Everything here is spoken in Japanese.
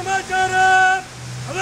ಸಮಾಚಾರ ಅವ